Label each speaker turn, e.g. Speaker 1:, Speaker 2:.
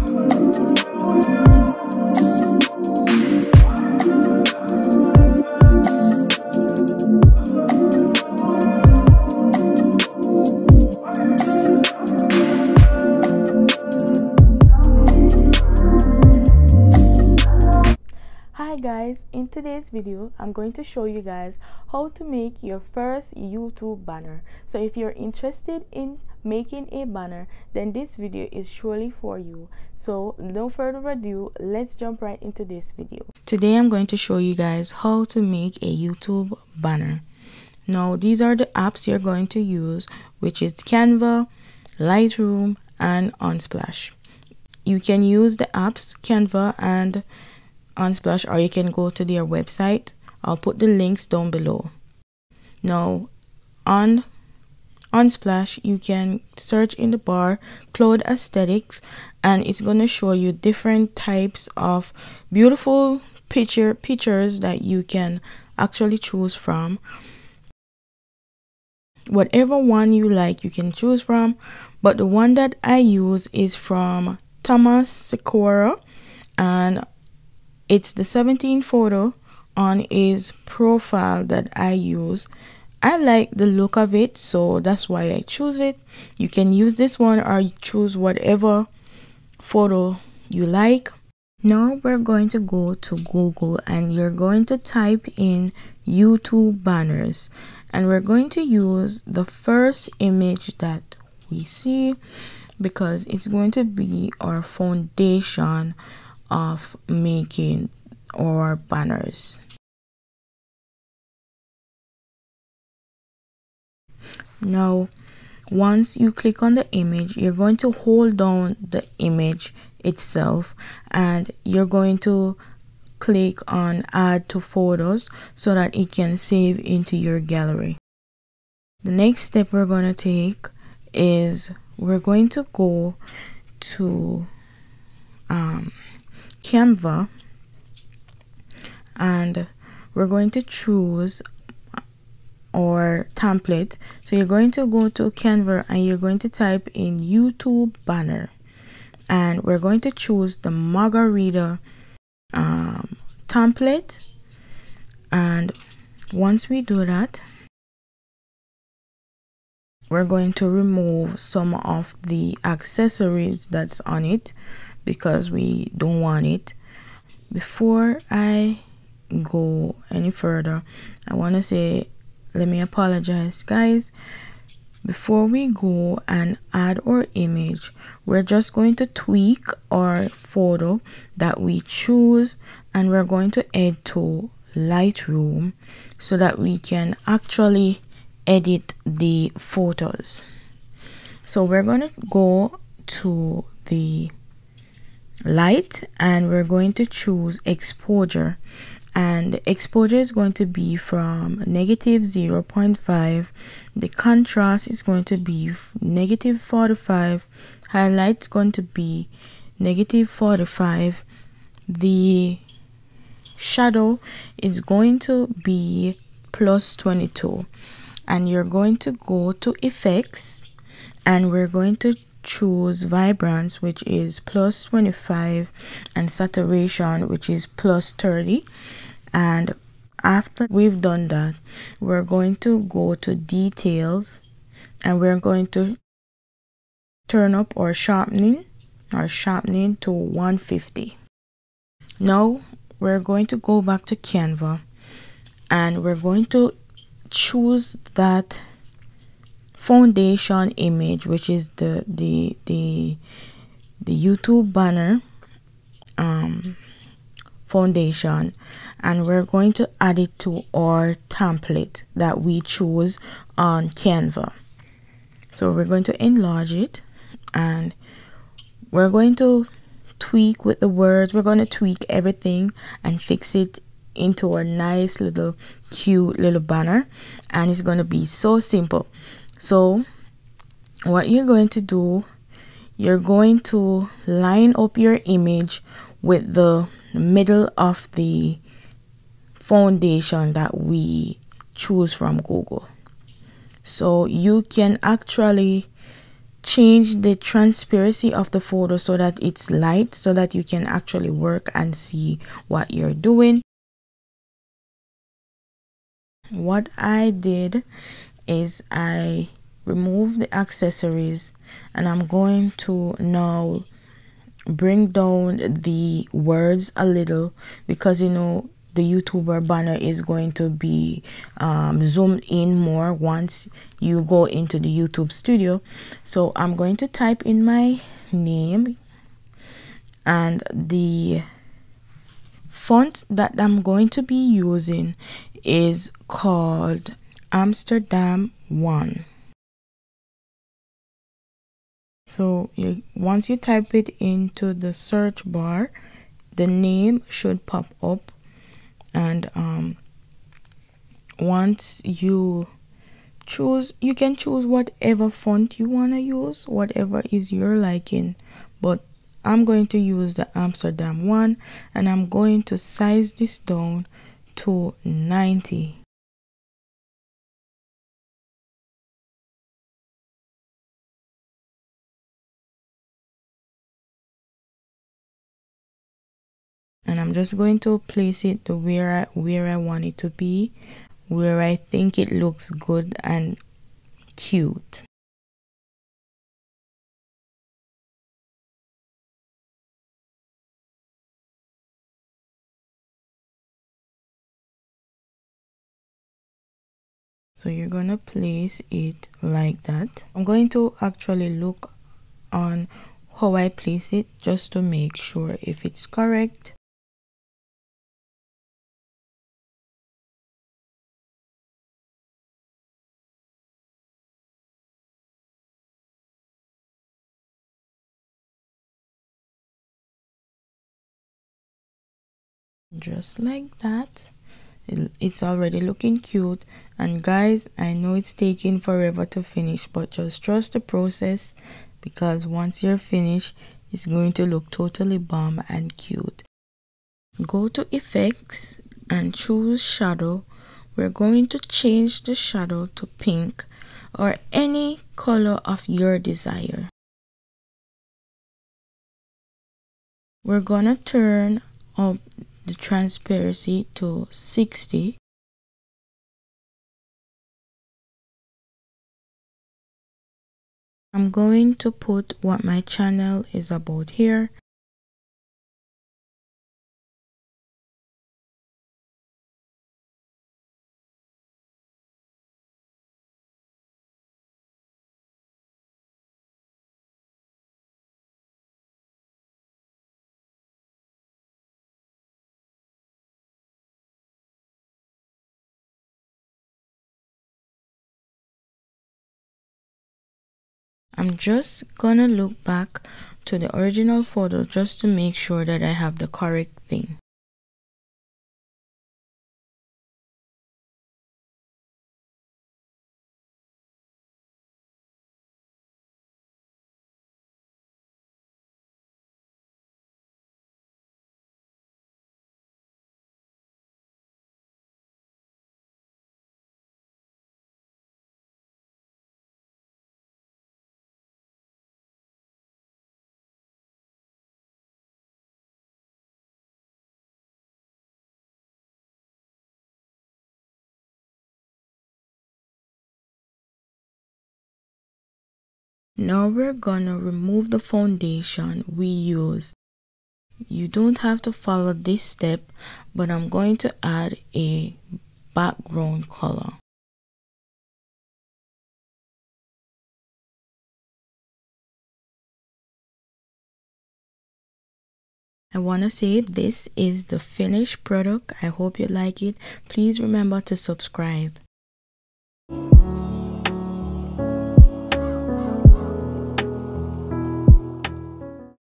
Speaker 1: Hi guys, in today's video I'm going to show you guys how to make your first YouTube banner. So if you're interested in making a banner then this video is surely for you. So no further ado, let's jump right into this video. Today I'm going to show you guys how to make a YouTube banner. Now these are the apps you're going to use which is Canva, Lightroom and Unsplash. You can use the apps Canva and Unsplash or you can go to their website. I'll put the links down below. Now on Unsplash you can search in the bar cloud aesthetics and it's going to show you different types of beautiful picture pictures that you can actually choose from whatever one you like you can choose from but the one that I use is from Thomas Sikora and it's the 17 photo on his profile that I use. I like the look of it, so that's why I choose it. You can use this one or choose whatever photo you like. Now we're going to go to Google and you're going to type in YouTube banners and we're going to use the first image that we see because it's going to be our foundation of making our banners. Now, once you click on the image, you're going to hold down the image itself and you're going to click on add to photos so that it can save into your gallery. The next step we're going to take is we're going to go to um, Canva and we're going to choose our template. So you're going to go to Canva and you're going to type in YouTube banner. And we're going to choose the margarita um, template. And once we do that we're going to remove some of the accessories that's on it because we don't want it. Before I go any further I want to say let me apologize guys. Before we go and add our image we're just going to tweak our photo that we choose and we're going to add to Lightroom so that we can actually edit the photos. So we're going to go to the light and we're going to choose exposure and exposure is going to be from negative 0.5 the contrast is going to be negative 45 highlight is going to be negative 45 the shadow is going to be plus 22 and you're going to go to effects and we're going to choose vibrance which is plus 25 and saturation which is plus 30 and after we've done that we're going to go to details and we're going to turn up our sharpening our sharpening to 150 now we're going to go back to canva and we're going to choose that foundation image which is the the the the youtube banner um foundation. And we're going to add it to our template that we choose on canva. So we're going to enlarge it and we're going to tweak with the words. We're going to tweak everything and fix it into a nice little cute little banner. And it's going to be so simple so what you're going to do you're going to line up your image with the middle of the foundation that we choose from Google. So you can actually change the transparency of the photo so that it's light so that you can actually work and see what you're doing. What I did is I remove the accessories and I'm going to now bring down the words a little because you know the YouTuber banner is going to be um, zoomed in more once you go into the YouTube studio. So I'm going to type in my name and the font that I'm going to be using is called Amsterdam 1. So you, once you type it into the search bar, the name should pop up. And um, once you choose you can choose whatever font you want to use whatever is your liking. But I'm going to use the Amsterdam one and I'm going to size this down to 90 and I'm just going to place it to where I, where I want it to be where I think it looks good and cute. So you're gonna place it like that. I'm going to actually look on how I place it just to make sure if it's correct just like that. It's already looking cute. And guys i know it's taking forever to finish but just trust the process because once you're finished it's going to look totally bomb and cute. Go to effects and choose shadow. We're going to change the shadow to pink or any color of your desire. We're gonna turn up the transparency to 60 I'm going to put what my channel is about here I'm just gonna look back to the original photo just to make sure that I have the correct thing. Now we're gonna remove the foundation we use. You don't have to follow this step, but I'm going to add a background color. I want to say this is the finished product. I hope you like it. Please remember to subscribe.